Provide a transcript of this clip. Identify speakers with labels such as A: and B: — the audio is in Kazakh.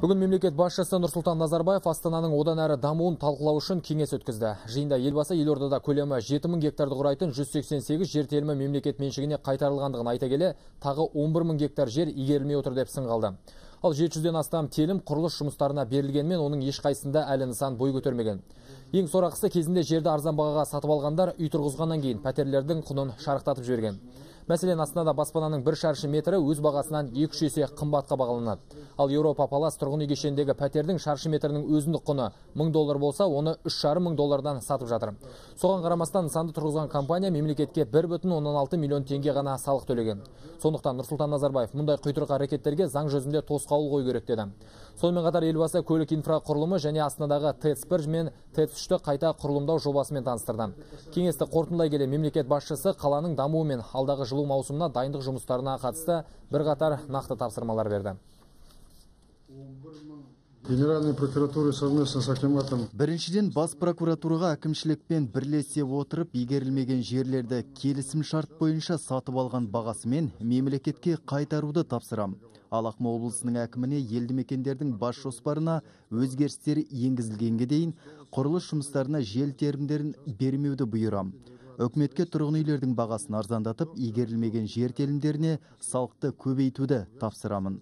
A: Бүгін мемлекет басшысы Нұрсұлтан Назарбаев Астананың одан әрі дамуын талқылау үшін кеңес өткізді. Жиында елбасы елордада көлемі 7000 гектарды құрайтын 188 жер телімі мемлекет меншігіне қайтарылғандығын айта келе, тағы 11000 гектар жер игерілмей отыр деп сынға Ал 700-ден астам телім құрылыс жұмыстарына берілгенмен оның ешқайсында әлі нысан бой көтермеген. Ең сорақысы кезінде жерді арзан бағаға сатып алғандар үй тұрғызғаннан кейін пәтерлердің құнын шарықтатып жіберген. Мәселен, Астанада баспананың бір шаршы метрі өз бағасынан 2-3 есе қымбатқа бағаланады. Ал Еуропа Палас тұрғын үй кешеніндегі пәтердің шаршы метрінің өзіндік құны 1000 доллар болса, оны 3,5 мың доллардан сатып жатыр. Соған қарамастан нысанды тұрғызған компания мемлекетке 1,16 миллион теңге ғана салық төлеген. Сондықтан Нұрсұлтан Назарбаев мұндай құйтырқы әрекеттерге заң жүзінде тосқауыл қою керек деді. Сонымен қатар елбасы көлік инфрақұрылымы және Астанадағы ТЭЦ-1 мен ТЭЦ-3-ті қайта құрылымдау жобасымен таныстырды. Кеңесті қорытындылай келе мемлекет басшысы қаланың дамуы мен алдағы жылу маусымына дайындық жұмыстарына қатысты бірқатар нақты тапсырмалар берді
B: генеральной прокуратуры совместно с акиматом.
C: Біріншіден бас прокуратураға әкімшілікпен бірлесе отырып игерілмеген жерлерді келісім шарт бойынша сатып алған бағасымен мемлекетке қайтаруды тапсырам. Ал ақмола облысының әкіміне елді мекендердің бас жоспарына өзгерістер енгізілгенге дейін құрылыс жұмыстарына жел терімдерін бермеуді бұйырам. Үкіметке тұрғын үйлердің бағасын арзандатып игерілмеген жер телімдеріне салықты көбейтуді тапсырамын.